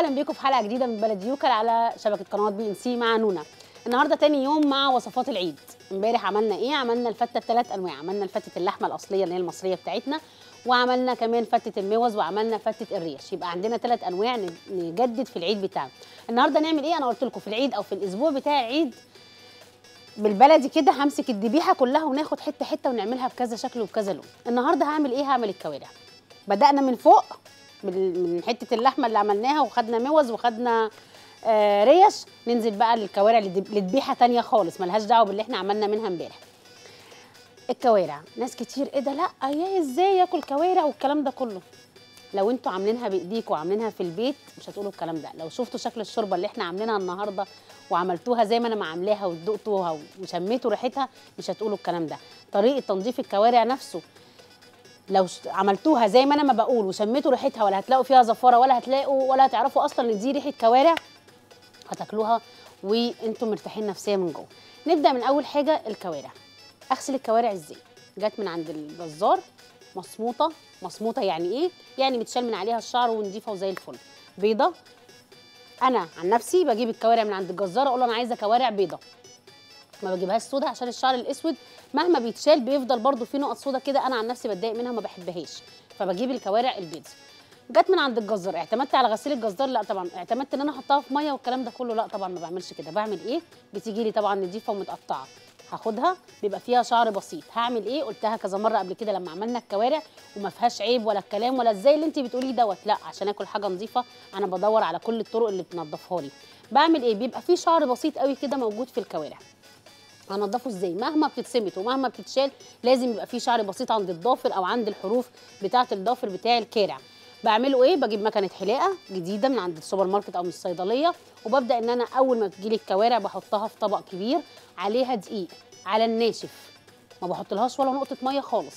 أهلا بيكم في حلقة جديدة من بلدي يوكل على شبكة قنوات بي ان سي مع نونا. النهارده تاني يوم مع وصفات العيد. امبارح عملنا إيه؟ عملنا الفتة بثلاث أنواع. عملنا الفتة اللحمة الأصلية اللي هي المصرية بتاعتنا وعملنا كمان فتة الموزة وعملنا فتة الريش. يبقى عندنا ثلاث أنواع نجدد في العيد بتاعنا. النهارده نعمل إيه؟ أنا قلت لكم في العيد أو في الأسبوع بتاع العيد بالبلدي كده هنمسك الذبيحة كلها وناخد حتة حتة ونعملها بكذا شكل وبكذا لون. النهارده هعمل إيه؟ هعمل الكوارع. بدأنا من فوق من حتة اللحمة اللي عملناها وخدنا موز وخدنا آه ريش. ننزل بقى للكوارع لذبيحه تانية خالص ملهاش دعوة باللي إحنا عملنا منها امبارح. الكوارع. ناس كتير إيه ده؟ لا يا إزاي ياكل كوارع والكلام ده كله؟ لو أنتوا عاملينها بايديكم وعاملينها في البيت مش هتقولوا الكلام ده. لو شفتوا شكل الشوربة اللي إحنا عاملينها النهارده وعملتوها زي ما أنا ما عاملاها ودقتوها وشميتوا ريحتها مش هتقولوا الكلام ده. طريقة تنظيف الكوارع نفسه لو عملتوها زي ما أنا ما بقول وشميتوا ريحتها ولا هتلاقوا فيها زفارة ولا هتلاقوا ولا هتعرفوا أصلا إن دي ريحة كوارع هتاكلوها وأنتم مرتاحين نفسيا من جوه. نبدأ من أول حاجة الكوارع. أغسل الكوارع إزاي؟ جت من عند الجزار مصموطه مصموطه يعني إيه؟ يعني متشال من عليها الشعر ونضيفة وزي الفل. بيضة. أنا عن نفسي بجيب الكوارع من عند الجزار أقول له أنا عايزة كوارع بيضة. ما بجيبهاش سودا عشان الشعر الأسود مهما بيتشال بيفضل برده في نقط سودا كده أنا عن نفسي بتضايق منها وما بحبهاش. فبجيب الكوارع البيض. جت من عند الجزار. اعتمدت على غسيل الجزار؟ لا طبعا. اعتمدت إن أنا أحطها في مية والكلام ده كله؟ لا طبعا ما بعملش كده. بعمل إيه؟ بتيجي لي طبعا نضيفة ومتقطعة. هاخدها بيبقى فيها شعر بسيط. هعمل إيه؟ قلتها كذا مرة قبل كده لما عملنا الكوارع وما فيهاش عيب ولا الكلام ولا إزاي اللي انت بتقوليه دوت. لا عشان آكل حاجة نظيفة أنا بدور على كل الطرق اللي بتنضفها لي. بعمل إيه؟ بيبقى فيه شعر بسيط قوي كده موجود في الكوارع. هنضفه إزاي؟ مهما بتتسمت ومهما بتتشال لازم يبقى فيه شعر بسيط عند الضافر أو عند الحروف بتاعة الضافر بتاع الكارع. بعمله إيه؟ بجيب مكنة حلاقة جديدة من عند السوبر ماركت أو من الصيدلية وببدأ إن أنا أول ما تجيلي الكوارع بحطها في طبق كبير عليها دقيق على الناشف. ما بحطلهاش ولا نقطة مية خالص.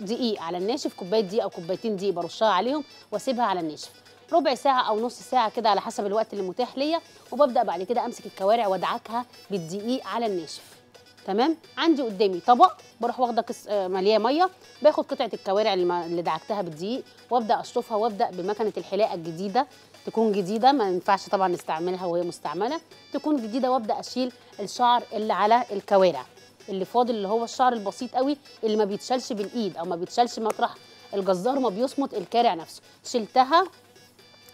دقيق على الناشف كوباية دقيق أو كوبايتين دقيق برشها عليهم وأسيبها على الناشف. ربع ساعة أو نص ساعة كده على حسب الوقت اللي متاح ليا وببدأ بعد كده أمسك الكوارع وأدعكها بالدقيق على الناشف. تمام؟ عندي قدامي طبق بروح واخده كس ملياه ميه باخد قطعه الكوارع اللي دعكتها بالدقيق وابدا اشطفها وابدا بمكنه الحلاقه الجديده تكون جديده ما ينفعش طبعا نستعملها وهي مستعمله تكون جديده وابدا اشيل الشعر اللي على الكوارع. اللي فاضل اللي هو الشعر البسيط قوي اللي ما بيتشالش بالإيد أو ما بيتشالش مطرح الجزار ما بيصمت الكارع نفسه. شلتها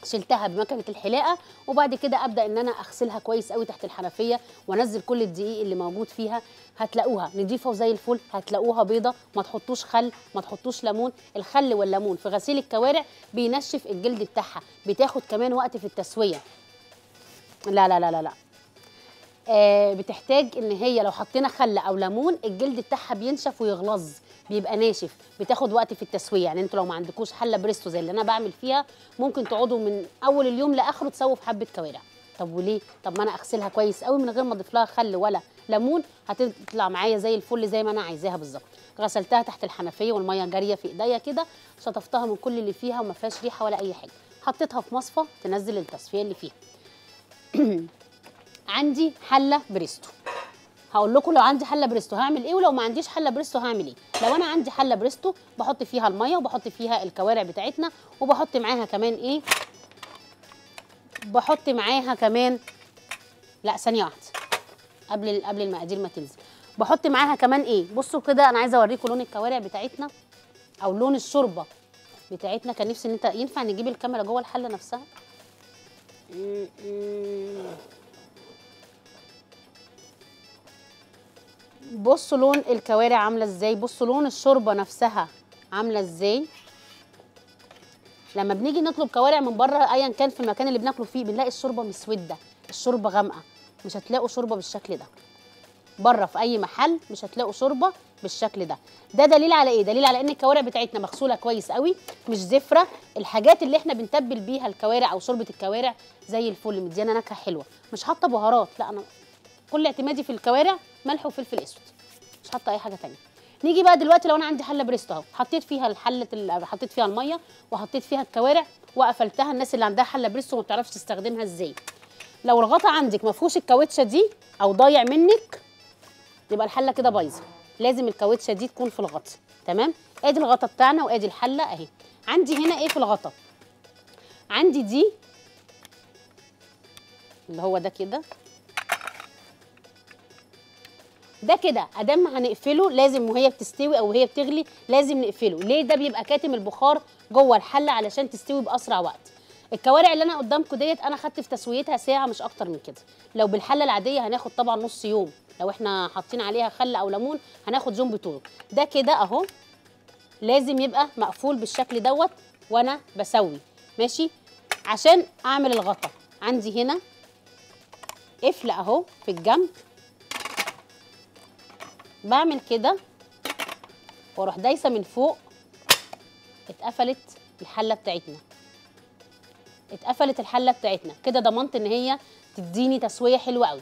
شلتها بمكنة الحلاقة وبعد كده أبدأ إن أنا أغسلها كويس قوي تحت الحنفية وأنزل كل الدقيق اللي موجود فيها. هتلاقوها نضيفة وزي الفل هتلاقوها بيضة ما تحطوش خل ما تحطوش ليمون. الخل والليمون في غسيل الكوارع بينشف الجلد بتاعها بتاخد كمان وقت في التسوية. لا لا لا لا لا. آه بتحتاج إن هي لو حطينا خل أو ليمون الجلد بتاعها بينشف ويغلظ. بيبقى ناشف بتاخد وقت في التسوية. يعني أنتوا لو ما عندكوش حلة بريستو زي اللي أنا بعمل فيها ممكن تقعدوا من أول اليوم لآخره تسووا في حبة كوارع. طب وليه؟ طب ما أنا أغسلها كويس قوي من غير ما أضيف لها خل ولا ليمون هتطلع معايا زي الفل زي ما أنا عايزاها بالظبط. غسلتها تحت الحنفية والمية جاريه في إيديا كده شطفتها من كل اللي فيها وما فيهاش ريحة ولا أي حاجة. حطيتها في مصفى تنزل التصفية اللي فيها. عندي حلة بريستو. هقول لكم لو عندي حلة بريستو هعمل إيه؟ ولو ما عنديش حلة بريستو هعمل إيه؟ لو أنا عندي حلة بريستو بحط فيها المية وبحط فيها الكوارع بتاعتنا وبحط معاها كمان إيه؟ بحط معاها كمان لا ثانية واحدة. قبل قبل المقادير ما تنزل. بحط معاها كمان إيه؟ بصوا كده أنا عايزة أوريكم لون الكوارع بتاعتنا أو لون الشوربة بتاعتنا. كان نفسي إن أنت ينفع نجيب الكاميرا جوه الحلة نفسها؟ بصوا لون الكوارع عاملة إزاي؟ بصوا لون الشوربة نفسها عاملة إزاي؟ لما بنيجي نطلب كوارع من بره ايا كان في المكان اللي بناكله فيه بنلاقي الشوربة مسودة الشوربة غامقة مش هتلاقوا شوربة بالشكل ده. بره في أي محل مش هتلاقوا شوربة بالشكل ده. ده دليل على إيه؟ دليل على إن الكوارع بتاعتنا مغسولة كويس قوي مش زفرة. الحاجات اللي إحنا بنتبل بيها الكوارع أو شوربة الكوارع زي الفل مديانا نكهة حلوة. مش حاطة بهارات لا أنا كل اعتمادي في الكوارع ملح وفلفل أسود. مش حاطة أي حاجة تانية. نيجي بقى دلوقتي لو أنا عندي حلة بريستو أهو. حطيت فيها الحلة حطيت فيها المية وحطيت فيها الكوارع وقفلتها. الناس اللي عندها حلة بريستو ما بتعرفش تستخدمها إزاي. لو الغطا عندك ما فيهوش الكاوتشة دي أو ضايع منك يبقى الحلة كده بايظة. لازم الكاوتشة دي تكون في الغطا. تمام؟ أدي الغطا بتاعنا وأدي الحلة أهي. عندي هنا إيه في الغطا؟ عندي دي اللي هو ده كده. ده كده أدام هنقفله لازم وهي بتستوي أو وهي بتغلي لازم نقفله. ليه؟ ده بيبقى كاتم البخار جوه الحلة علشان تستوي بأسرع وقت. الكوارع اللي أنا قدامكم ديت أنا خدت في تسويتها ساعة مش أكتر من كده. لو بالحلة العادية هناخد طبعا نص يوم. لو إحنا حاطين عليها خل أو ليمون هناخد يوم بطوله ده كده أهو. لازم يبقى مقفول بالشكل دوت وأنا بسوي. ماشي؟ عشان أعمل الغطا. عندي هنا قفل أهو في الجنب. بعمل كده وأروح دايسة من فوق اتقفلت الحلة بتاعتنا. اتقفلت الحلة بتاعتنا. كده ضمنت إن هي تديني تسوية حلوة قوي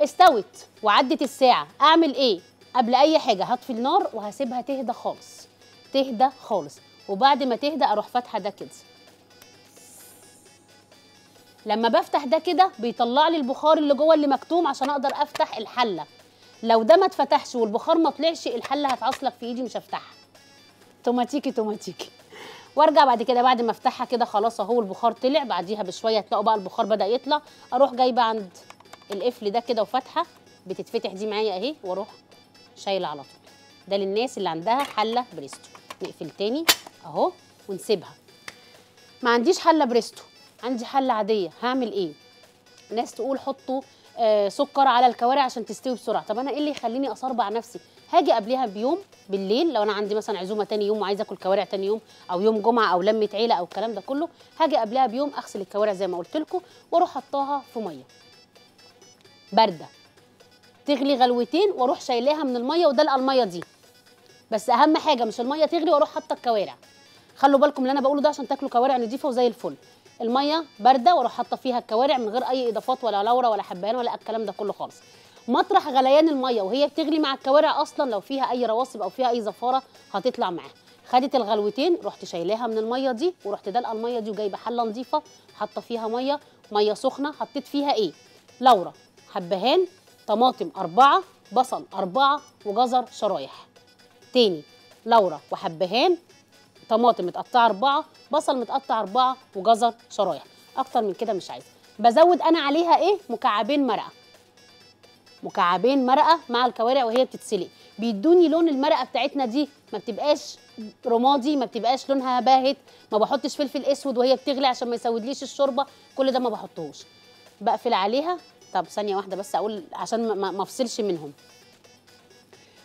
استوت وعدت الساعة. أعمل إيه؟ قبل أي حاجة هطفي النار وهسيبها تهدى خالص. تهدى خالص. وبعد ما تهدى أروح فاتحة ده كده. لما بفتح ده كده بيطلع لي البخار اللي جوه اللي مكتوم عشان أقدر أفتح الحلة. لو ده ما اتفتحش والبخار ما طلعش الحله هتعصلك في ايدي مش هفتحها. توماتيكي توماتيكي. وارجع بعد كده بعد ما افتحها كده خلاص اهو البخار طلع بعديها بشوية تلاقوا بقى البخار بدأ يطلع. أروح جايبه عند القفل ده كده وفاتحة بتتفتح دي معايا اهي وأروح شايلة على طول. ده للناس اللي عندها حلة بريستو. نقفل تاني اهو ونسيبها. ما عنديش حلة بريستو عندي حلة عادية. هعمل إيه؟ ناس تقول حطوا سكر على الكوارع عشان تستوي بسرعة. طب أنا إيه اللي يخليني أسربع نفسي؟ هاجي قبلها بيوم بالليل لو أنا عندي مثلا عزومة تاني يوم وعايزة آكل كوارع تاني يوم أو يوم جمعة أو لمة عيلة أو الكلام ده كله هاجي قبلها بيوم أغسل الكوارع زي ما قلت لكم وأروح حطاها في مية. باردة. تغلي غلوتين وأروح شايلاها من المية ودلقه المية دي. بس أهم حاجة مش المية تغلي وأروح حاطة الكوارع. خلوا بالكم اللي أنا بقوله ده عشان تاكلوا كوارع نضيفة وزي الفل. المية باردة وأروح حاطة فيها الكوارع من غير أي إضافات ولا لورا ولا حبهان ولا الكلام ده كله خالص. مطرح غليان المية وهي بتغلي مع الكوارع أصلا لو فيها أي رواسب أو فيها أي زفارة هتطلع معاها. خدت الغلوتين رحت شايلاها من المية دي ورحت دلقة المية دي وجايبة حلة نظيفة حاطة فيها مية مية سخنة حطيت فيها إيه؟ لورا حبهان طماطم أربعة بصل أربعة وجزر شرايح. تاني لورا وحبهان طماطم متقطعة أربعة بصل متقطع أربعة وجزر شرايح. أكتر من كده مش عايزة. بزود أنا عليها إيه؟ مكعبين مرقة. مكعبين مرقة مع الكوارع وهي بتتسلق. بيدوني لون المرقة بتاعتنا دي ما بتبقاش رمادي ما بتبقاش لونها باهت ما بحطش فلفل أسود وهي بتغلي عشان ما يسودليش الشوربة. كل ده ما بحطهوش. بقفل عليها. طب ثانية واحدة بس أقول عشان ما أفصلش منهم.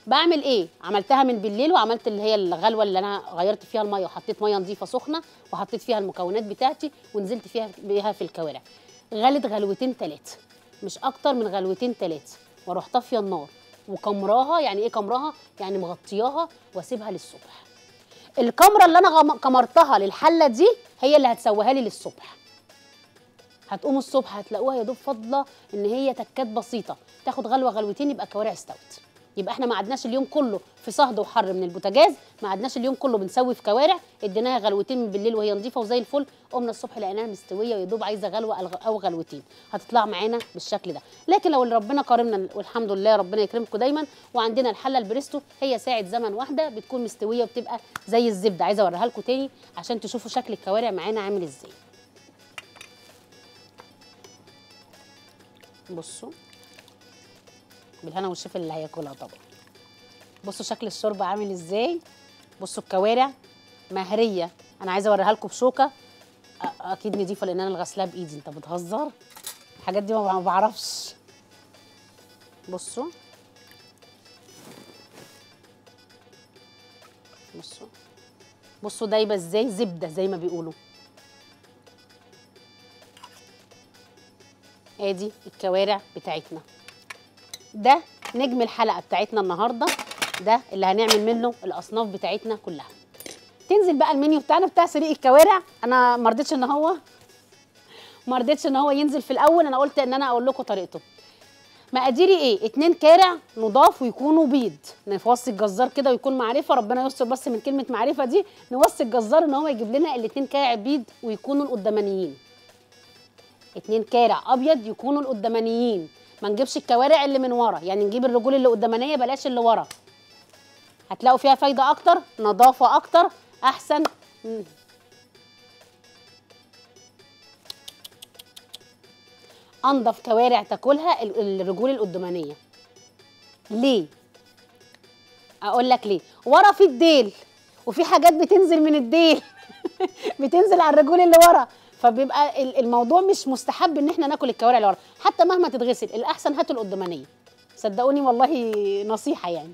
بعمل إيه؟ عملتها من بالليل وعملت اللي هي الغلوة اللي أنا غيرت فيها المية وحطيت مية نظيفة سخنة وحطيت فيها المكونات بتاعتي ونزلت فيها بيها في الكوارع. غلت غلوتين ثلاثة مش أكتر من غلوتين ثلاثة وأروح طافية النار وكمراها يعني إيه كمراها؟ يعني مغطياها وأسيبها للصبح. الكمره اللي أنا كمرتها للحلة دي هي اللي هتسويها لي للصبح. هتقوموا الصبح هتلاقوها يا دوب فاضلة إن هي تكات بسيطة. تاخد غلوة غلوتين يبقى الكوارع استوت. يبقى إحنا ما قعدناش اليوم كله في صهد وحر من البوتاجاز ما قعدناش اليوم كله بنسوي في كوارع اديناها غلوتين بالليل وهي نظيفة وزي الفل قمنا الصبح لقيناها مستوية ويا دوب عايزة غلوة أو غلوتين. هتطلع معانا بالشكل ده. لكن لو اللي ربنا كرمنا والحمد لله ربنا يكرمكم دايما وعندنا الحلة البريستو هي ساعة زمن واحدة بتكون مستوية وبتبقى زي الزبدة. عايزة أوريها لكم تاني عشان تشوفوا شكل الكوارع معانا عامل إزاي. بصوا. بالهنا والشفا اللي هياكلها طبعا. بصوا شكل الشوربة عامل إزاي. بصوا الكوارع مهرية. أنا عايزة أوريها لكم بشوكة. أكيد نضيفة لأن أنا اللي غسلاها بإيدي. أنت بتهزر؟ الحاجات دي ما بعرفش. بصوا. بصوا. بصوا دايبة إزاي؟ زبدة زي ما بيقولوا. آدي الكوارع بتاعتنا. ده نجم الحلقة بتاعتنا النهارده. ده اللي هنعمل منه الأصناف بتاعتنا كلها. تنزل بقى المنيو بتاعنا بتاع سريق الكوارع. أنا ما رضيتش إن هو ما رضيتش إن هو ينزل في الأول. أنا قلت إن أنا أقول لكم طريقته. مقاديري إيه؟ اتنين كارع نضاف ويكونوا بيض. نوصي الجزار كده ويكون معرفة. ربنا يستر بس من كلمة معرفة دي. نوصي الجزار إن هو يجيب لنا الاتنين كارع بيض ويكونوا القدامانيين. اتنين كارع أبيض يكونوا القدامانيين. ما نجيبش الكوارع اللي من ورا. يعني نجيب الرجول اللي قدامانيه بلاش اللي ورا. هتلاقوا فيها فايدة أكتر نظافة أكتر أحسن. أنضف كوارع تاكلها ال- الرجول القدامانيه ليه؟ أقول لك ليه. ورا في الديل وفي حاجات بتنزل من الديل. بتنزل على الرجول اللي ورا. فبيبقى ال- الموضوع مش مستحب إن إحنا ناكل الكوارع اللي ورا. حتى مهما تتغسل الأحسن هاتوا القدامانيه صدقوني والله نصيحة يعني.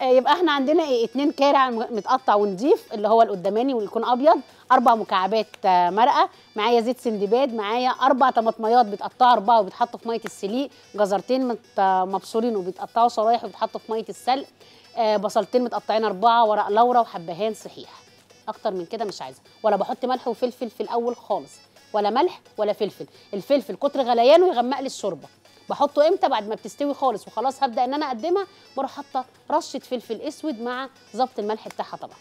آه، يبقى إحنا عندنا إيه؟ اتنين كارع متقطع ونضيف اللي هو القداماني ويكون أبيض أربع مكعبات آه، مرقة معايا زيت سندباد معايا أربع طماطميات بيتقطعوا أربعة وبيتحطوا في مية السليق جزرتين مبشورين وبيتقطعوا شرايح وبيتحطوا في مية السلق آه، بصلتين متقطعين أربعة ورق لورا وحبهان صحيح. أكتر من كده مش عايزة. ولا بحط ملح وفلفل في الأول خالص ولا ملح ولا فلفل. الفلفل كتر غليانه يغمق لي الشوربة. بحطه إمتى؟ بعد ما بتستوي خالص وخلاص هبدأ إن أنا أقدمها. بروح حاطة رشة فلفل أسود مع ظبط الملح بتاعها طبعا.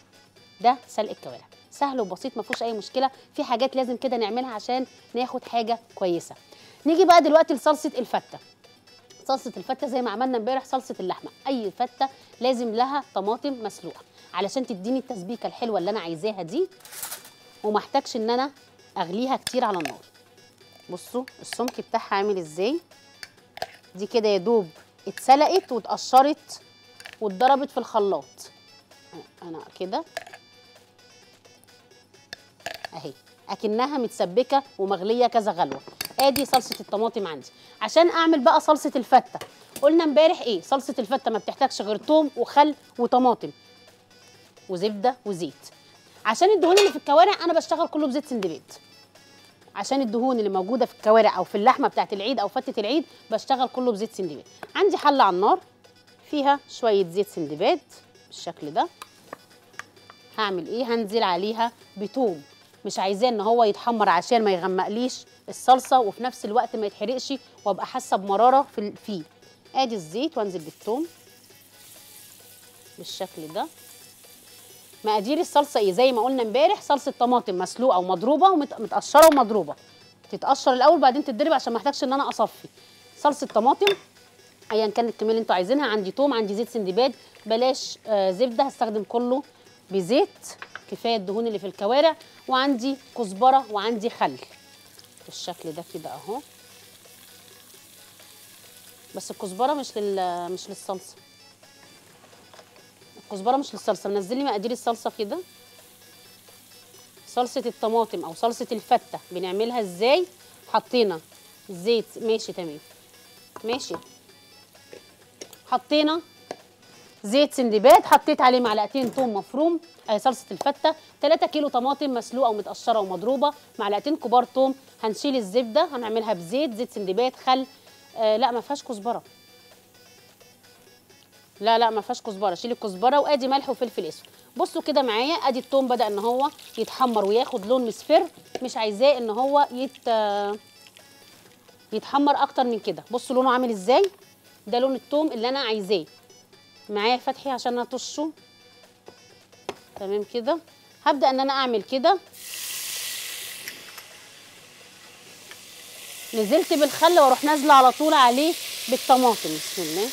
ده سلق الكوارع. سهل وبسيط ما فيهوش أي مشكلة. في حاجات لازم كده نعملها عشان ناخد حاجة كويسة. نيجي بقى دلوقتي لصلصة الفتة. صلصة الفتة زي ما عملنا امبارح صلصة اللحمة. أي فتة لازم لها طماطم مسلوقة. علشان تديني التسبيكة الحلوة اللي أنا عايزاها دي وما احتاجش إن أنا أغليها كتير على النار. بصوا السمك بتاعها عامل إزاي؟ دي كده يا دوب اتسلقت واتقشرت واتضربت في الخلاط. أنا كده أهي أكنها متسبكة ومغلية كذا غلوة. آدي صلصة الطماطم عندي. عشان أعمل بقى صلصة الفتة قلنا امبارح إيه؟ صلصة الفتة ما بتحتاجش غير توم وخل وطماطم. وزبده وزيت. عشان الدهون اللي في الكوارع أنا بشتغل كله بزيت سندباد عشان الدهون اللي موجوده في الكوارع أو في اللحمه بتاعت العيد أو فتة العيد بشتغل كله بزيت سندباد عندي حله على النار فيها شوية زيت سندباد بالشكل ده. هعمل إيه؟ هنزل عليها بتوم. مش عايزاه ان هو يتحمر عشان ما يغمقليش الصلصه وفي نفس الوقت ما يتحرقش وابقى حاسه بمراره فيه. ادي الزيت وانزل بالثوم بالشكل ده. مقادير الصلصة إيه؟ زي ما قلنا امبارح صلصة طماطم مسلوقة ومضروبة ومتقشره ومضروبة. تتقشر الأول بعدين تتضرب عشان ما احتاجش إن أنا أصفي. صلصة طماطم ايا كان الكميه اللي أنتوا عايزينها عندي توم عندي زيت سندباد بلاش آه زبدة هستخدم كله بزيت. كفاية الدهون اللي في الكوارع. وعندي كزبرة وعندي خل. بالشكل ده كده أهو. بس الكزبرة مش لل مش للصلصة. الكزبره مش للصلصة. منزلي مقادير الصلصة كده صلصة الطماطم أو صلصة الفتة. بنعملها إزاي؟ حطينا زيت. ماشي تمام. ماشي. حطينا زيت سندباد. حطيت عليه معلقتين توم مفروم آه صلصة الفتة. 3 كيلو طماطم مسلوقة ومتقشرة ومضروبة. معلقتين كبار توم. هنشيل الزبدة. هنعملها بزيت. زيت سندباد خل. آه لا ما فيهاش كزبرة. لا لا ما فيهاش كزبرة. شيل الكزبرة وادي ملح وفلفل أسود. بصوا كده معايا أدي التوم بدأ إن هو يتحمر وياخد لون مصفر. مش عايزاه إن هو يت يتحمر أكتر من كده. بصوا لونه عامل إزاي. ده لون التوم اللي أنا عايزاه. معايا فتحي عشان اطشه تمام كده. هبدأ إن أنا أعمل كده. نزلت بالخل وأروح نازلة على طول عليه بالطماطم. بسم الله.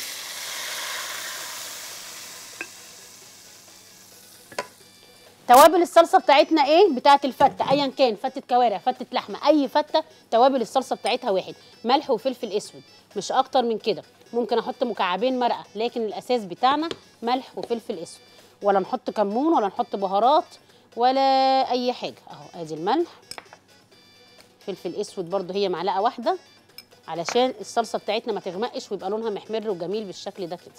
توابل الصلصة بتاعتنا إيه؟ بتاعت الفتة ايا كان فتة كوارع فتة لحمة أي فتة توابل الصلصة بتاعتها واحد ملح وفلفل أسود مش أكتر من كده. ممكن أحط مكعبين مرقة لكن الأساس بتاعنا ملح وفلفل أسود. ولا نحط كمون ولا نحط بهارات ولا أي حاجة. أهو أدي الملح. فلفل أسود برده هي معلقة واحدة علشان الصلصة بتاعتنا ما تغمقش ويبقى لونها محمر وجميل بالشكل ده كده.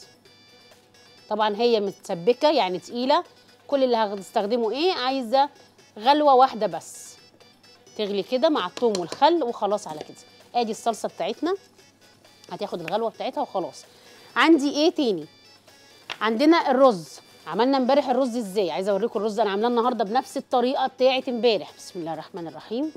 طبعا هي متسبكة يعني تقيلة كل اللي هستخدمه إيه؟ عايزة غلوة واحدة بس. تغلي كده مع الثوم والخل وخلاص على كده. ادي الصلصة بتاعتنا. هتاخد الغلوة بتاعتها وخلاص. عندي إيه تاني؟ عندنا الرز. عملنا امبارح الرز إزاي؟ عايزة اوريكم الرز أنا عاملاه النهارده بنفس الطريقة بتاعه امبارح. بسم الله الرحمن الرحيم.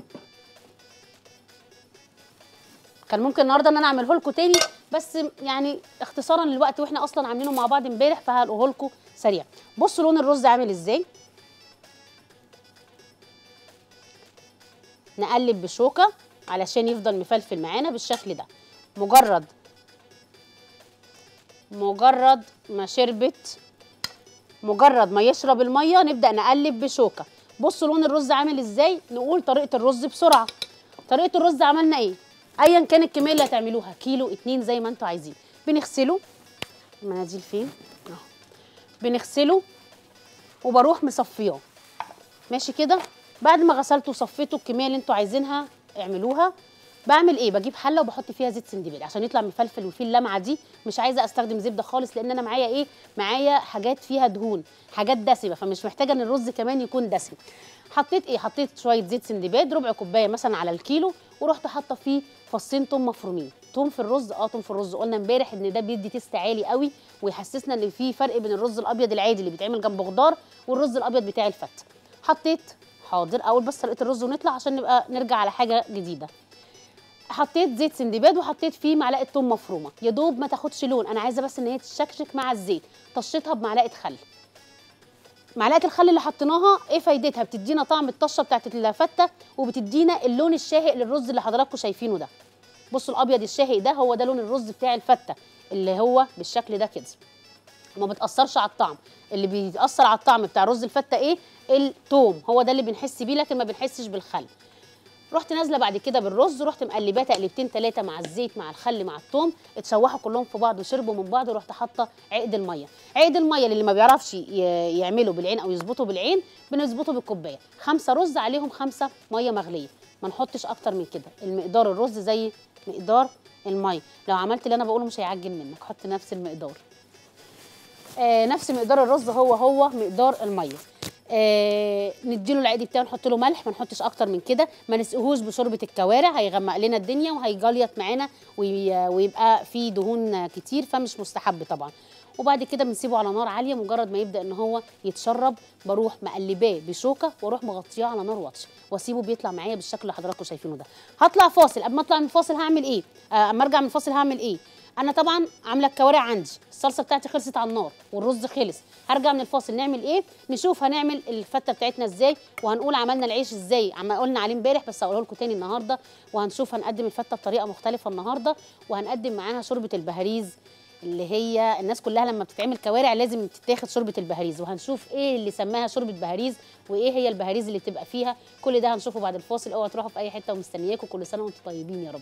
كان ممكن النهارده إن أنا أعمله لكم تاني بس يعني اختصارا للوقت وإحنا أصلا عاملينه مع بعض امبارح فهقوله لكم سريع. بصوا لون الرز عامل إزاي. نقلب بشوكة علشان يفضل مفلفل معانا بالشكل ده. مجرد مجرد ما شربت مجرد ما يشرب المية نبدأ نقلب بشوكة. بصوا لون الرز عامل إزاي. نقول طريقة الرز بسرعة. طريقة الرز عملنا إيه؟ ايا كان الكمية اللي هتعملوها كيلو اتنين زي ما أنتوا عايزين. بنغسله. المناديل فين؟ اهو. بنغسله وبروح مصفياه ماشي كده؟ بعد ما غسلته وصفيته الكمية اللي أنتوا عايزينها اعملوها بعمل إيه؟ بجيب حلة وبحط فيها زيت سندباد عشان يطلع مفلفل وفيه اللمعة دي. مش عايزة أستخدم زبدة خالص لأن أنا معايا إيه؟ معايا حاجات فيها دهون حاجات دسمة فمش محتاجة إن الرز كمان يكون دسم. حطيت إيه؟ حطيت شوية زيت سندباد ربع كوباية مثلا على الكيلو ورحت حاطة فيه فصين توم مفرومين. توم في الرز آه توم في الرز. قلنا امبارح إن ده بيدي taste عالي قوي ويحسسنا إن في فرق بين الرز الأبيض العادي اللي بيتعمل جنب خضار والرز الأبيض بتاع الفته حطيت حاضر أول بس طريقه الرز ونطلع عشان نبقى نرجع على حاجة جديدة. حطيت زيت سندباد وحطيت فيه معلقة توم مفرومة. يا دوب ما تاخدش لون أنا عايزة بس إن هي تشكشك مع الزيت. طشيتها بمعلقة خل. معلقة الخل اللي حطيناها إيه فايدتها؟ بتدينا طعم الطشة بتاعت الفته وبتدينا اللون الشاهق للرز اللي حضراتكم شايفينه ده. بصوا الأبيض الشاهق ده هو ده لون الرز بتاع الفتة اللي هو بالشكل ده كده. ما بتأثرش على الطعم. اللي بيتاثر على الطعم بتاع رز الفتة إيه؟ التوم. هو ده اللي بنحس بيه لكن ما بنحسش بالخل. رحت نازلة بعد كده بالرز ورحت مقلباه تقلبتين ثلاثة مع الزيت مع الخل مع الثوم اتشوحوا كلهم في بعض وشربوا من بعض ورحت حاطة عقد المية. عقد المية اللي ما بيعرفش يعمله بالعين أو يظبطه بالعين بنظبطه بالكوباية. خمسة رز عليهم خمسة مية مغلية. ما نحطش أكتر من كده. المقدار الرز زي مقدار المية. لو عملت اللي أنا بقوله مش هيعجن منك. حط نفس المقدار. آه نفس مقدار الرز هو هو مقدار المية. آه نديله العادي بتاعه نحط له ملح ما نحطش أكتر من كده. ما نسقهوش بشوربة الكوارع هيغمق لنا الدنيا وهيجليط معانا وي- ويبقى فيه دهون كتير فمش مستحب طبعا. وبعد كده بنسيبه على نار عالية مجرد ما يبدأ إن هو يتشرب بروح مقلباه بشوكة وأروح مغطياه على نار واطية. وأسيبه بيطلع معايا بالشكل اللي حضراتكم شايفينه ده. هطلع فاصل. قبل ما أطلع من الفاصل هعمل إيه؟ آه، أما أرجع من الفاصل هعمل إيه؟ أنا طبعا عاملة الكوارع عندي. الصلصة بتاعتي خلصت على النار والرز خلص. هرجع من الفاصل نعمل إيه؟ نشوف هنعمل الفتة بتاعتنا إزاي وهنقول عملنا العيش إزاي. عم قلنا عليه إمبارح بس هقوله لكم تاني النهارده. وهنشوف هنقدم الفتة بطريقة مختلفة النهارده وهنقدم معاها شوربة البهاريز اللي هي الناس كلها لما بتتعمل كوارع لازم تتاخد شوربة البهاريز. وهنشوف إيه اللي سماها شوربة بهاريز وإيه هي البهاريز اللي بتبقى فيها. كل ده هنشوفه بعد الفاصل. اوعوا تروحوا في أي حتة ومستنياكم كل سنة وأنتم طيبين يا رب.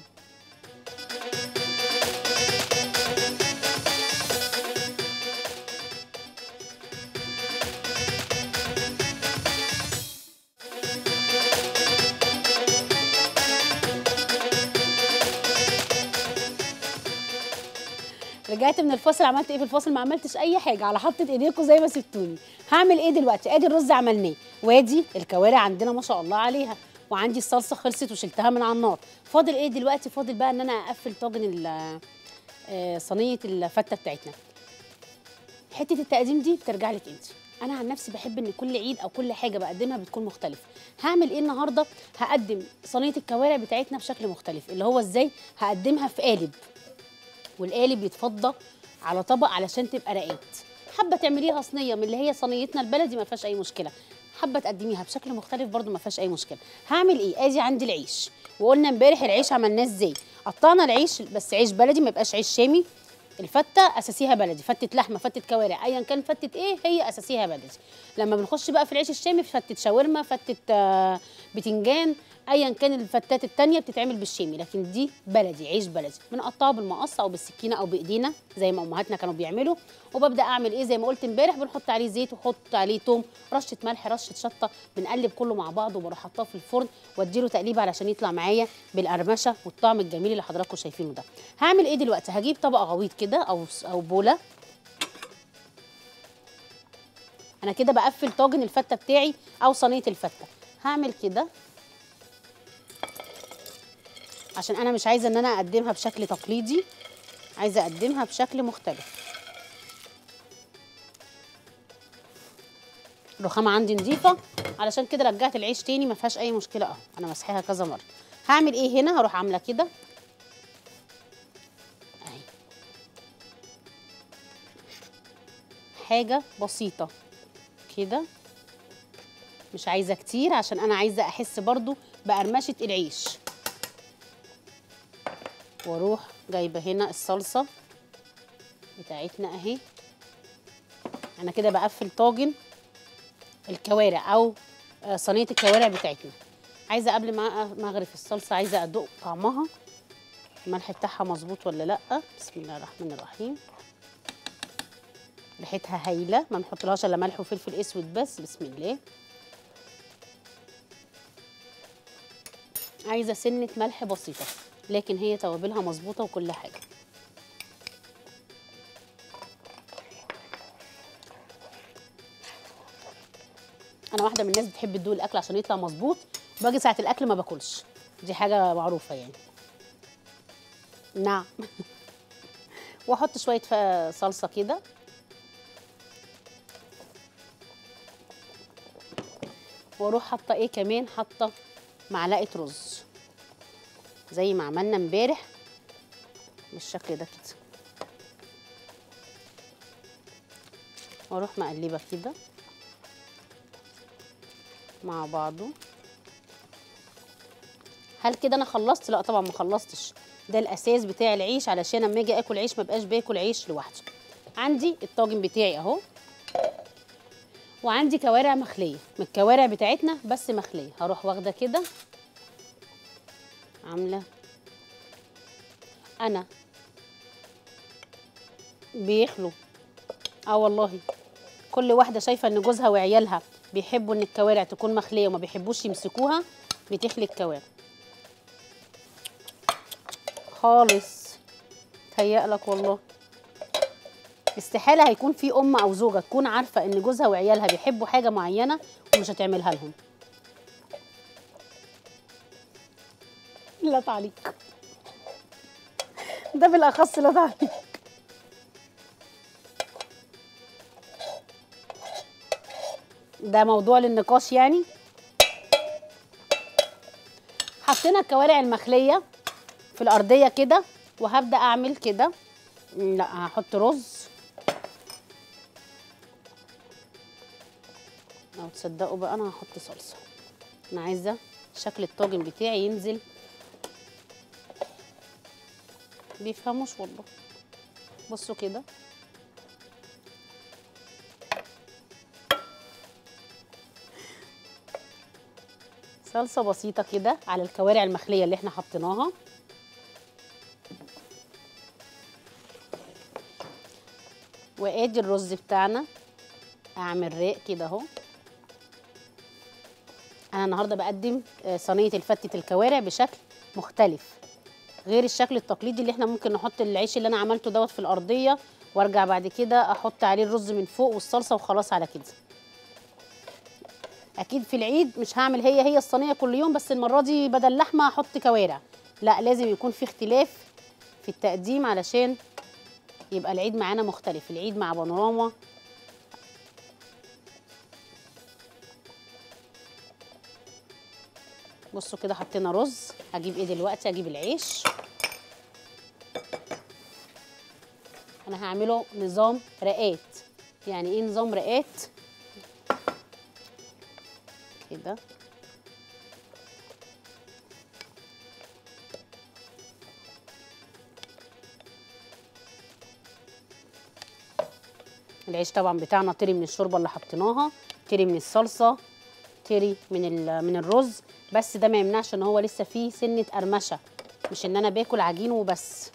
رجعت من الفاصل عملت إيه في الفاصل؟ ما عملتش أي حاجة على حطة ايديكم زي ما سبتوني. هعمل إيه دلوقتي؟ أدي الرز عملناه. وادي الكوارع عندنا ما شاء الله عليها. وعندي الصلصة خلصت وشلتها من على النار. فاضل إيه دلوقتي؟ فاضل بقى إن أنا أقفل طاجن آه، صينية الفتة بتاعتنا. حتة التقديم دي بترجع لك أنت. أنا عن نفسي بحب إن كل عيد أو كل حاجة بقدمها بتكون مختلفة. هعمل إيه النهارده؟ هقدم صينية الكوارع بتاعتنا بشكل مختلف اللي هو إزاي؟ هقدمها في قالب. والقالب يتفضى على طبق علشان تبقى رقات حابة تعمليها صينية من اللي هي صينيتنا البلدي ما فيهاش أي مشكلة. حابة تقدميها بشكل مختلف برضو ما فيهاش أي مشكلة. هعمل إيه؟ ادي عندي العيش. وقلنا امبارح العيش عملناه إزاي؟ قطعنا العيش بس عيش بلدي ما يبقاش عيش شامي. الفتة أساسيها بلدي فتة لحمة فتة كوارع ايا كان فتة إيه هي أساسيها بلدي. لما بنخش بقى في العيش الشامي فتة شاورما فتة آه، بتنجان ايا كان الفتات التانية بتتعمل بالشامي لكن دي بلدي عيش بلدي. بنقطعه بالمقص أو بالسكينة أو بإيدينا زي ما أمهاتنا كانوا بيعملوا. وببدأ أعمل إيه؟ زي ما قلت امبارح بنحط عليه زيت وحط عليه توم رشة ملح رشة شطة بنقلب كله مع بعض وبروح حاطاه في الفرن وأديله تقليبه علشان يطلع معايا بالقرمشة والطعم الجميل اللي حضراتكم شايفينه ده. هعمل إيه دلوقتي؟ هجيب طبق غويط كده أو أو بولة. أنا كده بقفل طاجن الفتة بتاعي أو صينية الفتة. هعمل كده. عشان أنا مش عايزة إن أنا أقدمها بشكل تقليدي عايزة أقدمها بشكل مختلف. الرخامه عندي نظيفة. علشان كده رجعت العيش تاني ما فيهاش أي مشكلة أهو. أنا مسحاها كذا مرة. هعمل إيه هنا؟ هروح عاملة كده. أهي. حاجة بسيطة كده. مش عايزة كتير عشان أنا عايزة أحس برضو بقرمشة العيش. وأروح جايبة هنا الصلصة بتاعتنا أهي. أنا كده بقفل طاجن الكوارع أو آه، صينية الكوارع بتاعتنا. عايزة قبل ما أغرف الصلصة عايزة أدوق طعمها. الملح بتاعها مظبوط ولا لأ؟ بسم الله الرحمن الرحيم. ريحتها هايلة ما نحطلهاش إلا ملح وفلفل أسود بس. بسم الله. عايزة سنة ملح بسيطة. لكن هي توابلها مظبوطة وكل حاجة. أنا واحدة من الناس بتحب تدوق الأكل عشان يطلع مظبوط باجي ساعة الأكل ما باكلش. دي حاجة معروفة يعني. نعم. وأحط شوية صلصة كده. وأروح حاطة إيه كمان؟ حاطة معلقة رز. زي ما عملنا امبارح. بالشكل ده كده. وأروح مقلبة كده مع بعضه. هل كده أنا خلصت؟ لا طبعا ما خلصتش. ده الأساس بتاع العيش علشان أما أجي آكل عيش ما بقاش باكل عيش لوحده. عندي الطاجن بتاعي أهو. وعندي كوارع مخلية. من الكوارع بتاعتنا بس مخلية. هروح واخدة كده. عاملة. أنا. بيخلوا آه والله. كل واحدة شايفة إن جوزها وعيالها بيحبوا إن الكوارع تكون مخلية وما بيحبوش يمسكوها بتخلي الكوارع. خالص. تهيألك والله. استحالة هيكون في أم أو زوجة تكون عارفة إن جوزها وعيالها بيحبوا حاجة معينة ومش هتعملها لهم. لا تعليق ده بالأخص لا تعليق ده موضوع للنقاش يعني. حطينا الكوارع المخلية في الأرضية كده وهبدأ أعمل كده. لأ هحط رز. لو تصدقوا بقى أنا هحط صلصة. أنا عايزة شكل الطاجن بتاعي ينزل بيفهموش والله بصوا كده. صلصة بسيطة كده على الكوارع المخلية اللي إحنا حطيناها. وآدي الرز بتاعنا. أعمل راق كده اهو. أنا النهارده بقدم آه، صينية الفتة الكوارع بشكل مختلف. غير الشكل التقليدي اللي إحنا ممكن نحط العيش اللي أنا عملته دوت في الأرضية وارجع بعد كده أحط عليه الرز من فوق والصلصة وخلاص على كده. أكيد في العيد مش هعمل هي هي الصينية كل يوم بس المرة دي بدل لحمة أحط كوارع. لا لازم يكون في اختلاف في التقديم علشان يبقى العيد معانا مختلف. العيد مع بانوراما بصوا كده حطينا رز. هجيب إيه دلوقتي؟ أجيب العيش. أنا هعمله نظام رقات. يعني إيه نظام رقات؟ كده. العيش طبعا بتاعنا طري من الشوربة اللي حطيناها طري من الصلصة طري من من الرز. بس ده ما يمنعش ان هو لسه فيه سنة قرمشة مش ان أنا باكل عجين وبس.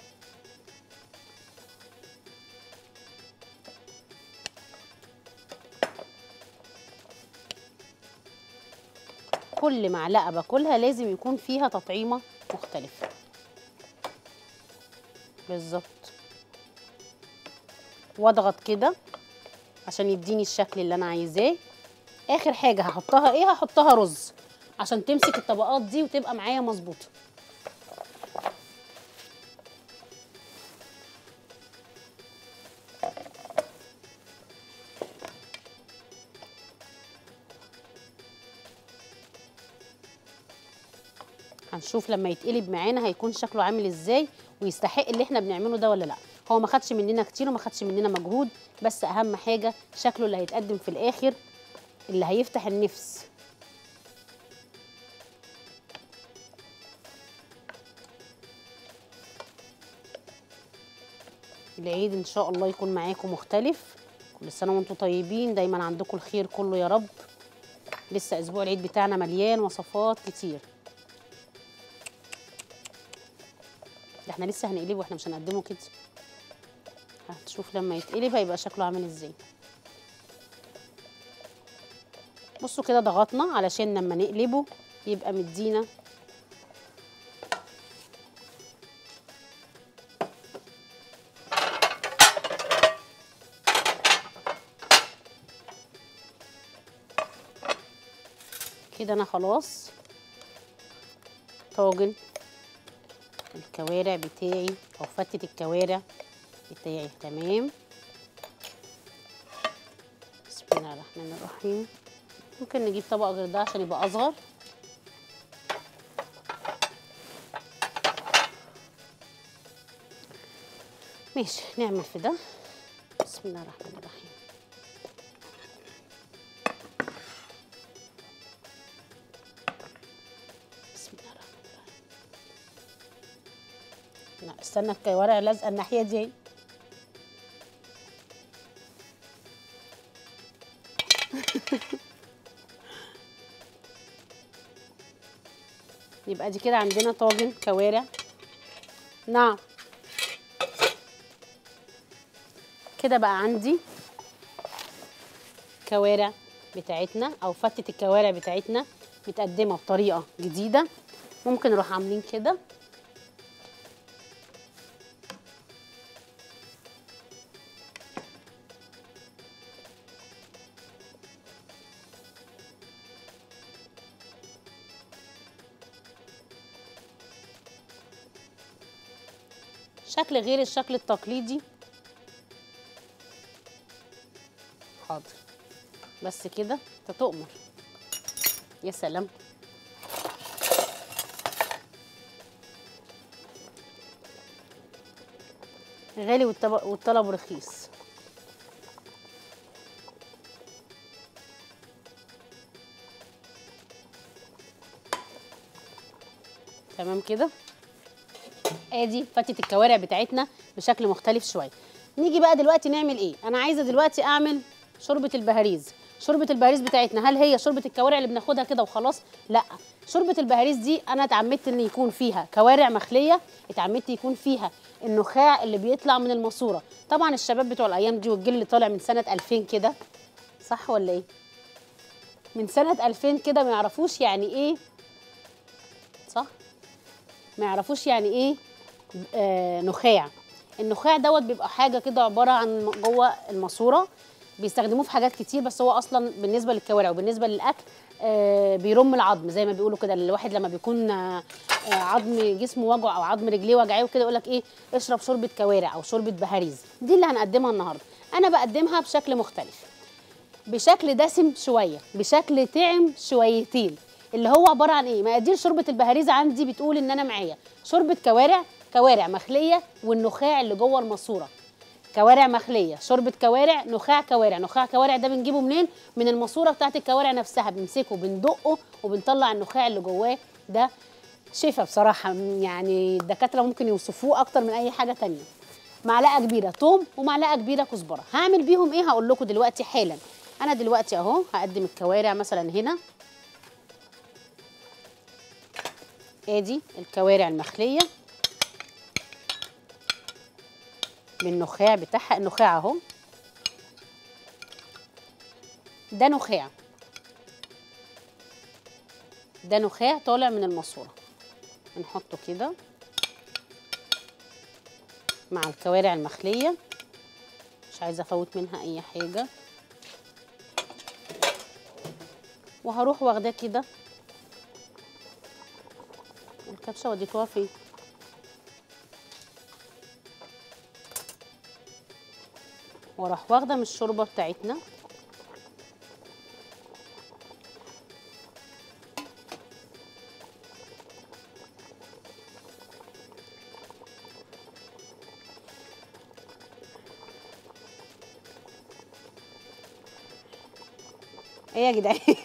كل معلقة باكلها لازم يكون فيها تطعيمة مختلفة. بالظبط. واضغط كده عشان يديني الشكل اللي أنا عايزاه. آخر حاجة هحطها إيه؟ هحطها رز. عشان تمسك الطبقات دي وتبقى معايا مظبوطة. هنشوف لما يتقلب معانا هيكون شكله عامل إزاي ويستحق اللي إحنا بنعمله ده ولا لا. هو ما خدش مننا كتير وما خدش مننا مجهود بس اهم حاجة شكله اللي هيتقدم في الآخر اللي هيفتح النفس. العيد إن شاء الله يكون معاكم مختلف. كل سنة وأنتم طيبين. دايما عندكم الخير كله يا رب. لسه أسبوع العيد بتاعنا مليان وصفات كتير. إحنا لسه هنقلبه وإحنا مش هنقدمه كده. هتشوف لما يتقلب هيبقى شكله عامل إزاي. بصوا كده ضغطنا علشان لما نقلبه يبقى مدينا كده أنا خلاص. طاجن. الكوارع بتاعي أو فتة الكوارع بتاعي تمام. بسم الله الرحمن الرحيم. ممكن نجيب طبق غير ده عشان يبقى أصغر. ماشي نعمل في ده. بسم الله الرحمن الرحيم. استنى الكوارع لازقة الناحية دي. يبقى دي كده عندنا طاجن كوارع. نعم. كده بقى عندي كوارع بتاعتنا أو فتة الكوارع بتاعتنا متقدمة بطريقة جديدة. ممكن نروح عاملين كده. شكل غير الشكل التقليدي. حاضر. بس كده انت تؤمر. يا سلام. غالي والطلب رخيص. تمام كده؟ ادي فتة الكوارع بتاعتنا بشكل مختلف شوية. نيجي بقى دلوقتي نعمل إيه؟ أنا عايزة دلوقتي أعمل شوربة البهاريز. شوربة البهاريز بتاعتنا هل هي شوربة الكوارع اللي بناخدها كده وخلاص؟ لأ. شوربة البهاريز دي أنا اتعمدت إن يكون فيها كوارع مخلية اتعمدت يكون فيها النخاع اللي بيطلع من الماسورة. طبعا الشباب بتوع الأيام دي والجيل اللي طالع من سنة 2000 كده صح ولا إيه؟ من سنة 2000 كده ما يعرفوش يعني إيه صح؟ ما يعرفوش يعني إيه نخاع. النخاع دوت بيبقى حاجة كده عبارة عن جوه الماسورة. بيستخدموه في حاجات كتير بس هو أصلا بالنسبة للكوارع وبالنسبة للأكل آه بيرم العظم زي ما بيقولوا كده. الواحد لما بيكون آه آه، عظم جسمه وجعه أو عظم رجليه وجعاه وكده يقول لك إيه اشرب شوربة كوارع أو شوربة بهاريز. دي اللي هنقدمها النهارده. أنا بقدمها بشكل مختلف. بشكل دسم شوية بشكل طعم شويتين. اللي هو عبارة عن إيه؟ مقادير شوربة البهاريز عندي بتقول إن أنا معايا شوربة كوارع كوارع مخلية والنخاع اللي جوه الماسورة. كوارع مخلية شوربة كوارع نخاع كوارع. نخاع كوارع ده بنجيبه منين؟ من الماسورة بتاعت الكوارع نفسها بنمسكه بندقه وبنطلع النخاع اللي جواه ده. شفا بصراحة يعني الدكاترة ممكن يوصفوه أكتر من أي حاجة تانية. معلقة كبيرة توم ومعلقة كبيرة كزبرة. هعمل بيهم إيه؟ هقول لكم دلوقتي حالا. أنا دلوقتي أهو هقدم الكوارع مثلا هنا. ادي الكوارع المخلية. بالنخاع بتاعها. النخاع اهو. ده نخاع. ده نخاع طالع من الماسورة. نحطه كده مع الكوارع المخلية. مش عايزة أفوت منها أي حاجة. وهروح واخداه كده. الكبسه وديتوها فين؟ وأروح واخده من الشوربة بتاعتنا. إيه يا جدعان؟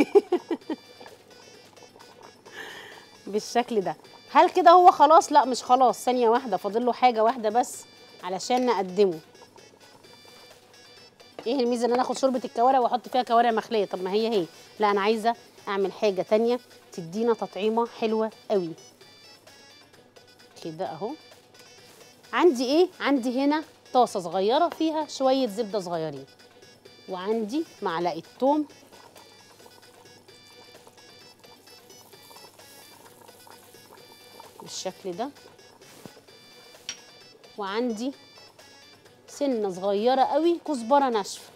بالشكل ده. هل كده هو خلاص؟ لا مش خلاص. ثانية واحدة. فاضل له حاجة واحدة بس علشان نقدمه. إيه الميزه ان أنا اخد شوربه الكوارع واحط فيها كوارع مخليه؟ طب ما هي هي لا أنا عايزه اعمل حاجة تانية تدينا تطعيمه حلوة قوي. كده اهو. عندي إيه؟ عندي هنا طاسه صغيره فيها شوية زبده صغيرين. وعندي معلقه توم. بالشكل ده. وعندي سنه صغيرة قوي كزبرة ناشفة.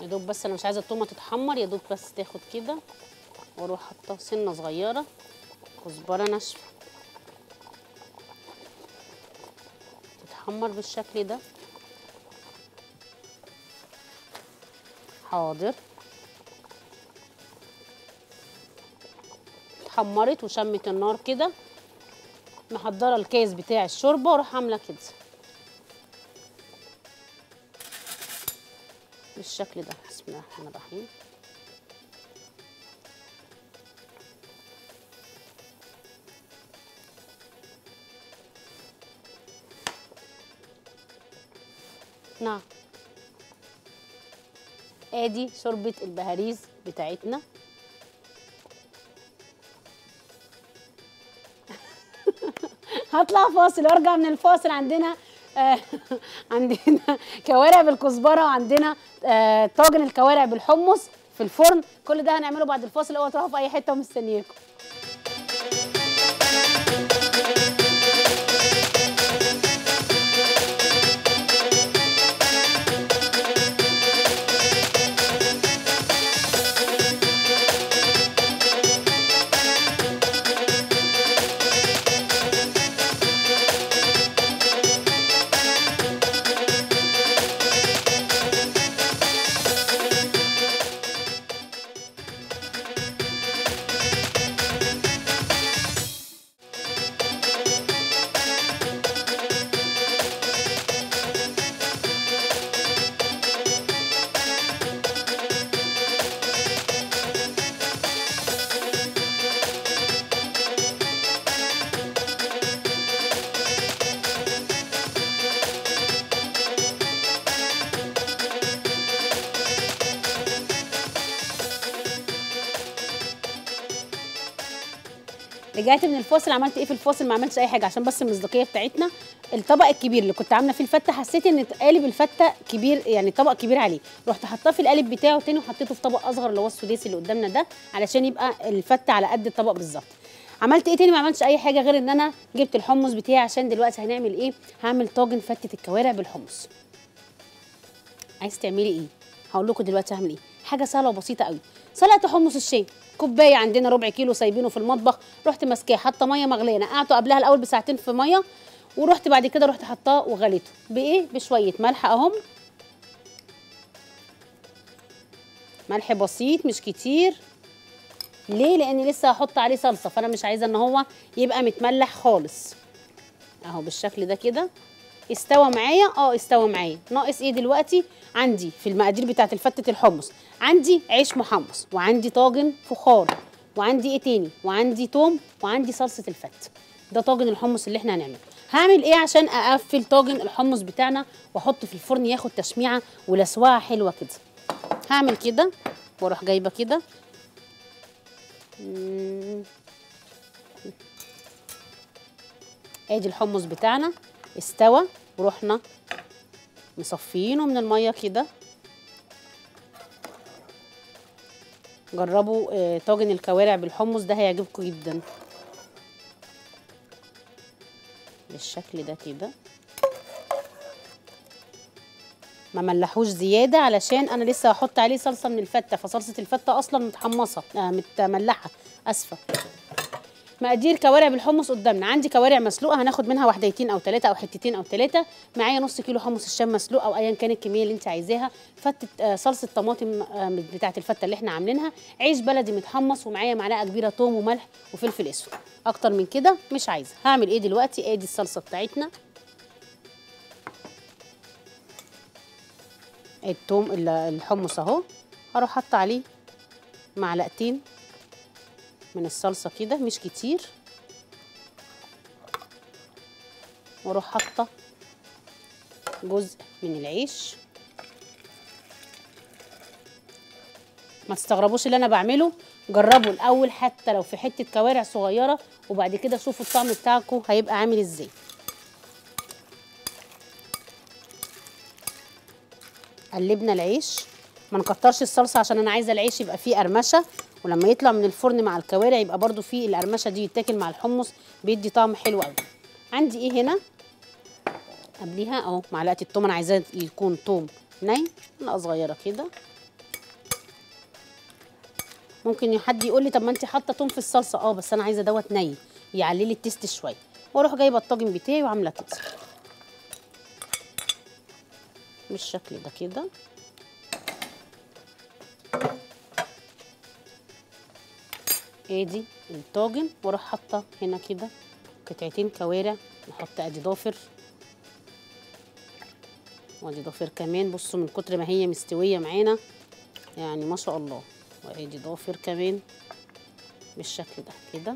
يا دوب بس أنا مش عايزة التومه تتحمر يا دوب بس تاخد كده وأروح حاطه سنة صغيرة كزبرة ناشفة. تتحمر بالشكل ده. حاضر. اتحمرت وشمت النار كده. محضرة الكيس بتاع الشوربة وأروح عاملة كده. بالشكل ده بسم الله الرحمن الرحيم. نعم. ادي شوربة البهاريز بتاعتنا. هطلع فاصل وارجع من الفاصل عندنا آه عندنا كوارع بالكزبرة وعندنا آه طاجن الكوارع بالحمص في الفرن. كل ده هنعمله بعد الفاصل اوعوا تروحوا في أي حتة ومستنياكم. رجعت من الفاصل عملت إيه في الفاصل؟ ما عملتش أي حاجة عشان بس المصداقيه بتاعتنا الطبق الكبير اللي كنت عاملة فيه الفتة حسيت إن قالب الفتة كبير يعني طبق كبير عليه. رحت حاطاه في القالب بتاعه تاني وحطيته في طبق أصغر اللي هو السداسي اللي قدامنا ده علشان يبقى الفتة على قد الطبق بالظبط. عملت إيه تاني؟ ما عملتش أي حاجة غير إن أنا جبت الحمص بتاعي عشان دلوقتي هنعمل إيه؟ هعمل طاجن فتة الكوارع بالحمص. عايز تعملي إيه؟ هقول لكم دلوقتي هعمل إيه. حاجة سهلة وبسيطة قوي. سلقت حمص الشام كوباية عندنا ربع كيلو سايبينه في المطبخ. رحت ماسكاه حاطة مية مغليه نقعته قبلها الأول بساعتين في مية. ورحت بعد كده رحت حطاه وغليته. بإيه؟ بشوية ملح أهم. ملح بسيط مش كتير. ليه؟ لأن لسه هحط عليه صلصة فأنا مش عايزة إن هو يبقى متملح خالص. أهو بالشكل ده كده. استوى معايا؟ آه استوى معايا. ناقص إيه دلوقتي؟ عندي في المقادير بتاعة الفتة الحمص عندي عيش محمص وعندي طاجن فخار وعندي إيه تاني؟ وعندي توم وعندي صلصة الفت. ده طاجن الحمص اللي إحنا هنعمله. هعمل إيه عشان أقفل طاجن الحمص بتاعنا وأحطه في الفرن ياخد تشميعة ولسوعة حلوة كده؟ هعمل كده وأروح جايبة كده. ادي الحمص بتاعنا. استوى ورحنا مصفيينه من المية كده. جربوا آه، طاجن الكوارع بالحمص ده هيعجبكم جدا. بالشكل ده كده. ما ملحوش زيادة علشان أنا لسه هحط عليه صلصة من الفتة فصلصة الفتة أصلا متحمصة آه متملحة آسفة. مقادير كوارع بالحمص قدامنا. عندي كوارع مسلوقة هناخد منها وحديتين أو ثلاثة أو حتتين أو ثلاثة معايا نص كيلو حمص الشام مسلوق أو ايا كان الكمية اللي أنت عايزاها. فتة آه، صلصة طماطم آه، بتاعة الفتة اللي إحنا عاملينها. عيش بلدي متحمص ومعايا معلقة كبيرة توم وملح وفلفل أسود. أكتر من كده مش عايزة. هعمل إيه دلوقتي؟ آدي الصلصة بتاعتنا. التوم ال- الحمص أهو. هروح حاطه عليه معلقتين من الصلصة كده مش كتير. وأروح حاطة جزء من العيش. ما تستغربوش اللي أنا بعمله. جربوا الأول حتى لو في حتة كوارع صغيرة وبعد كده شوفوا الطعم بتاعكم هيبقى عامل إزاي. قلبنا العيش. ما نكترش الصلصة عشان أنا عايزة العيش يبقى فيه قرمشة. ولما يطلع من الفرن مع الكوارع يبقى برده فيه القرمشة دي يتاكل مع الحمص بيدي طعم حلو قوي عندي إيه هنا؟ قبليها أهو معلقة التوم أنا عايزاه يكون توم ني معلقه صغيرة كده. ممكن حد يقول لي طب ما أنت حاطة توم في الصلصة. آه بس أنا عايزة دوت ني يعلي لي ال taste شوية. وأروح جايبة الطاجن بتاعي وعاملة كده بالشكل ده كده. ادي الطاجن وأروح حاطة هنا كده قطعتين كوارع نحط ادي ضافر. وادي ضافر كمان بصوا من كتر ما هي مستوية معانا يعني ما شاء الله. وادي ضافر كمان بالشكل ده كده.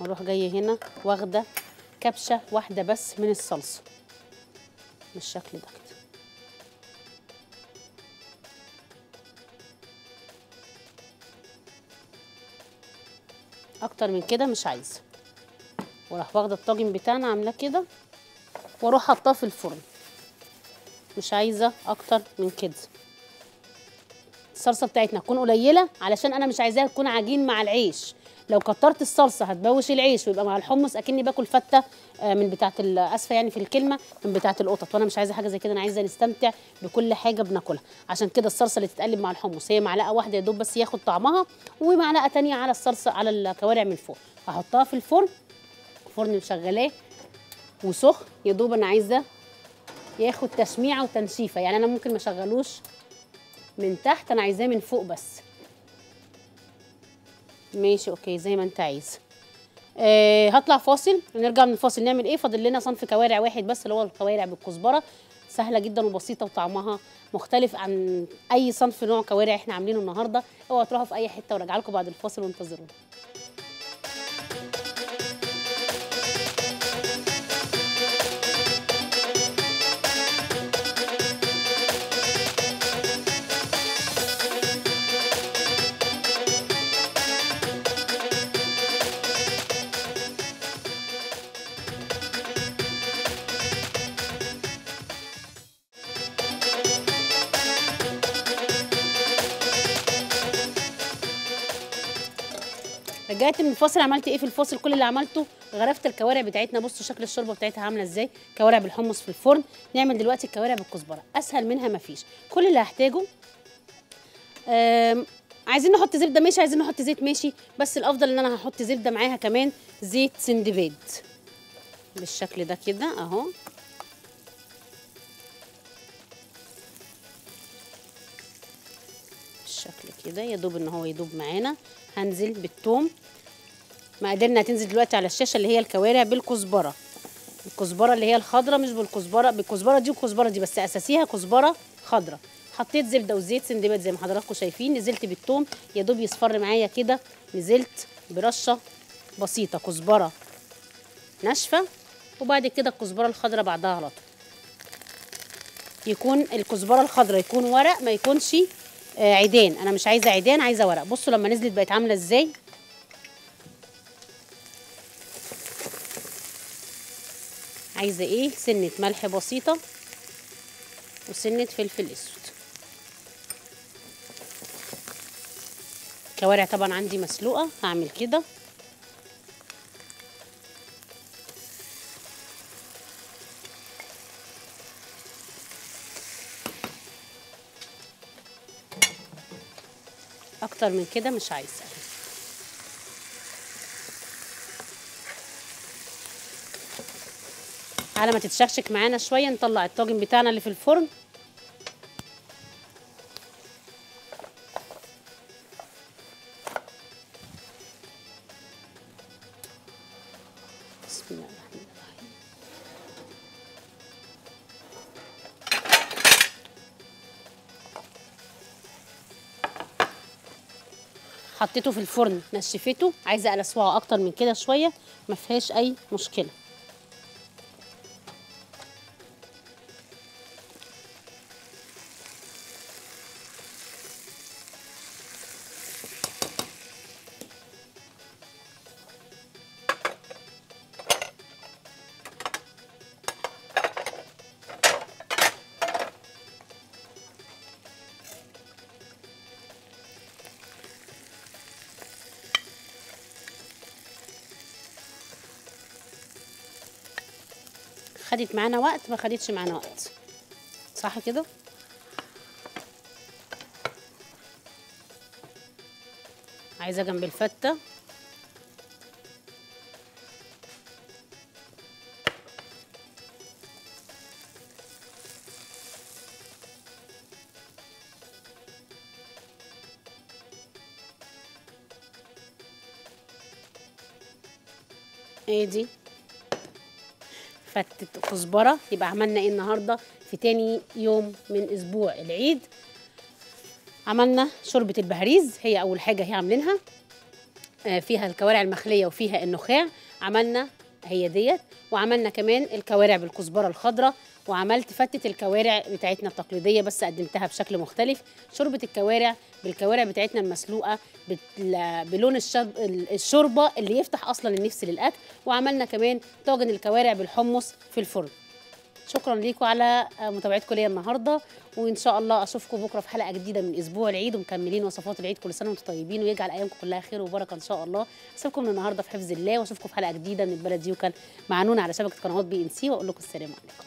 وأروح جاية هنا واخدة كبشة واحدة بس من الصلصة بالشكل ده كده. أكتر من كده مش عايزة. وراح واخدة الطاجن بتاعنا عاملاه كده وأروح حاطاه في الفرن. مش عايزة أكتر من كده. الصلصة بتاعتنا تكون قليلة علشان أنا مش عايزاها تكون عجين مع العيش. لو كترت الصلصة هتبوش العيش ويبقى مع الحمص أكني باكل فتة من بتاعة اسفه يعني في الكلمة من بتاعة القطط. وأنا مش عايزة حاجة زي كده أنا عايزة نستمتع بكل حاجة بناكلها. عشان كده الصلصة اللي تتقلب مع الحمص هي معلقة واحدة يا دوب بس ياخد طعمها ومعلقة تانية على الصلصة على الكوارع من فوق. هحطها في الفرن الفرن مشغلاه وسخن يا دوب أنا عايزة ياخد تشميعة وتنشيفة. يعني أنا ممكن ما أشغلوش من تحت أنا عايزاه من فوق بس. ماشي أوكي زي ما أنت عايز. آه هطلع فاصل. نرجع من الفاصل نعمل إيه؟ فاضل لنا صنف كوارع واحد بس اللي هو الكوارع بالكزبرة. سهلة جدا وبسيطة وطعمها مختلف عن أي صنف نوع كوارع إحنا عاملينه النهارده. اوعوا تروحوا في أي حتة وراجع لكم بعد الفاصل وانتظرونا. رجعت من الفاصل عملت إيه في الفاصل؟ كل اللي عملته غرفت الكوارع بتاعتنا. بصوا شكل الشوربة بتاعتها عاملة إزاي. كوارع بالحمص في الفرن. نعمل دلوقتي الكوارع بالكزبرة. أسهل منها مفيش. كل اللي هحتاجه عايزين نحط زبدة. ماشي عايزين نحط زيت. ماشي. بس الأفضل إن أنا هحط زبدة معاها كمان زيت سندباد. بالشكل ده كده أهو. بالشكل كده. يا دوب إن هو يدوب معانا. هنزل بالثوم. مقاديرنا هتنزل دلوقتي على الشاشة اللي هي الكوارع بالكزبرة. الكزبرة اللي هي الخضراء مش بالكزبرة. بالكزبرة دي والكزبره دي بس أساسيها كزبرة خضراء حطيت زبدة وزيت سندباد زي ما حضراتكم شايفين. نزلت بالثوم. يا دوب يصفر معايا كده. نزلت برشة بسيطة كزبرة ناشفة. وبعد كده الكزبرة الخضراء بعدها على طول. يكون الكزبرة الخضراء يكون ورق ما يكونش عيدان أنا مش عايزة عيدان عايزة ورق. بصوا لما نزلت بقت عاملة إزاي. عايزة إيه؟ سنة ملح بسيطة وسنة فلفل أسود. كوارع طبعا عندي مسلوقة هعمل كده. أكتر من كده مش عايزة. على ما تتشكشك معانا شوية نطلع الطاجن بتاعنا اللي في الفرن. بسم الله الرحمن حطيته في الفرن نشفته عايزة السوعه أكتر من كده شوية ما فيهاش أي مشكلة. خدت معانا وقت ما خدتش معانا وقت. صح كده؟ عايزة جنب الفتة. إيه دي؟ فتة كزبرة. يبقى عملنا إيه النهاردة؟ في تاني يوم من أسبوع العيد. عملنا شوربة البهاريز. هي أول حاجة هي عاملينها. آه، فيها الكوارع المخلية وفيها النخاع. عملنا هي ديت. وعملنا كمان الكوارع بالكزبرة الخضراء وعملت فتة الكوارع بتاعتنا التقليدية بس قدمتها بشكل مختلف. شوربة الكوارع بالكوارع بتاعتنا المسلوقة بال- بلون الشرب الشوربة اللي تفتح أصلا النفس للأكل. وعملنا كمان طاجن الكوارع بالحمص في الفرن. شكرا ليكم على متابعتكم ليا النهارده. وإن شاء الله أشوفكم بكرة في حلقة جديدة من أسبوع العيد ومكملين وصفات العيد كل سنة وأنتم طيبين. ويجعل أيامكم كلها خير وبركة إن شاء الله. أسيبكم النهارده في حفظ الله وأشوفكم في حلقة جديدة من البلدي يوكل مع نونا على شبكة قنوات بي إن سي وأقول لكم السلام عليكم.